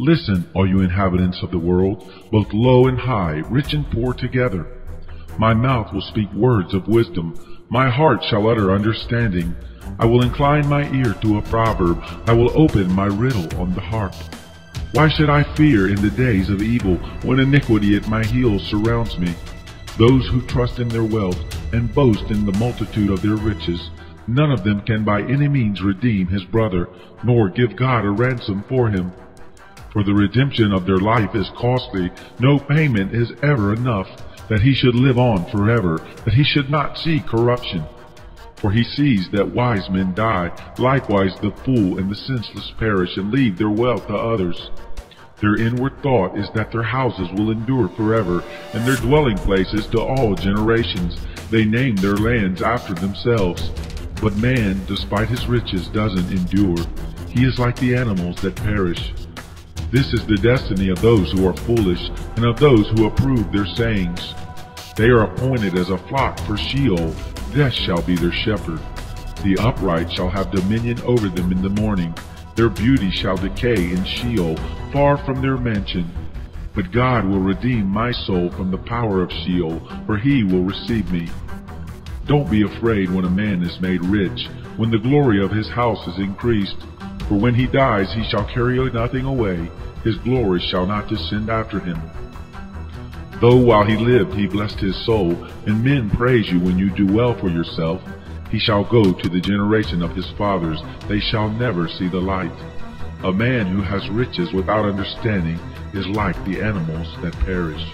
Listen, all you inhabitants of the world, both low and high, rich and poor together. My mouth will speak words of wisdom, my heart shall utter understanding. I will incline my ear to a proverb, I will open my riddle on the harp. Why should I fear in the days of evil, when iniquity at my heels surrounds me? Those who trust in their wealth and boast in the multitude of their riches, none of them can by any means redeem his brother, nor give God a ransom for him. For the redemption of their life is costly, no payment is ever enough, that he should live on forever, that he should not see corruption. For he sees that wise men die, likewise the fool and the senseless perish and leave their wealth to others. Their inward thought is that their houses will endure forever, and their dwelling places to all generations. They name their lands after themselves. But man, despite his riches, doesn't endure. He is like the animals that perish. This is the destiny of those who are foolish, and of those who approve their sayings. They are appointed as a flock for Sheol, death shall be their shepherd. The upright shall have dominion over them in the morning. Their beauty shall decay in Sheol, far from their mansion. But God will redeem my soul from the power of Sheol, for he will receive me. Don't be afraid when a man is made rich, when the glory of his house is increased. For when he dies he shall carry nothing away, his glory shall not descend after him. Though while he lived he blessed his soul, and men praise you when you do well for yourself, he shall go to the generation of his fathers, they shall never see the light. A man who has riches without understanding is like the animals that perish.